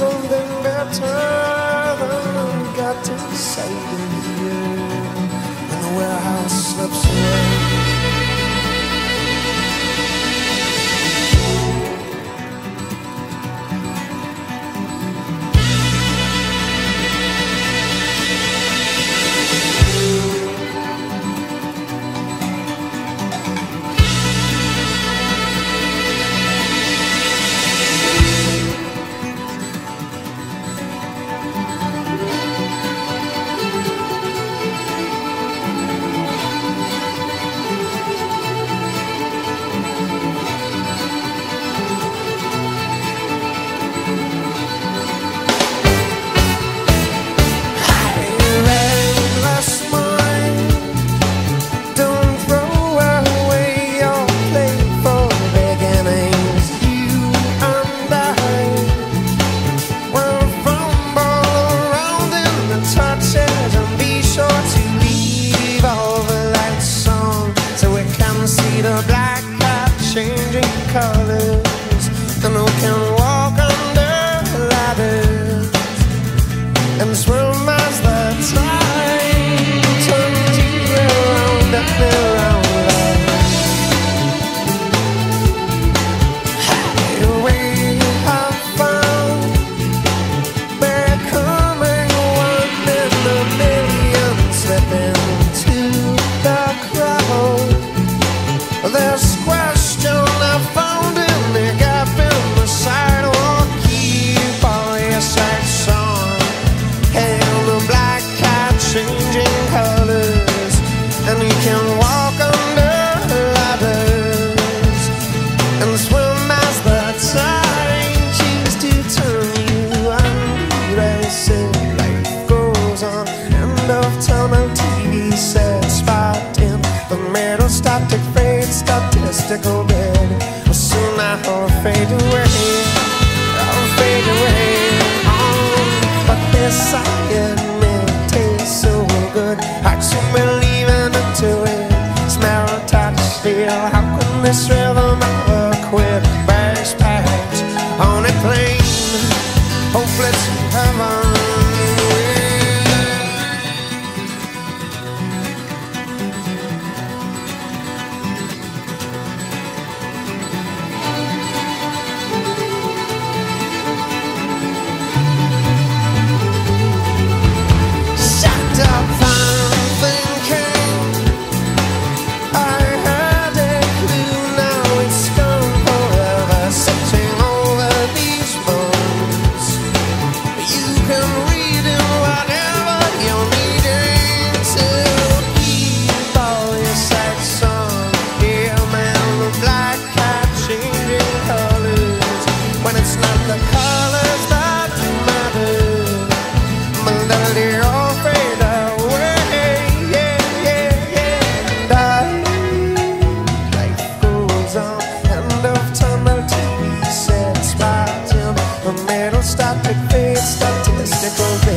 something better than got to save to you. And the warehouse slips away. a black cat changing colors. this go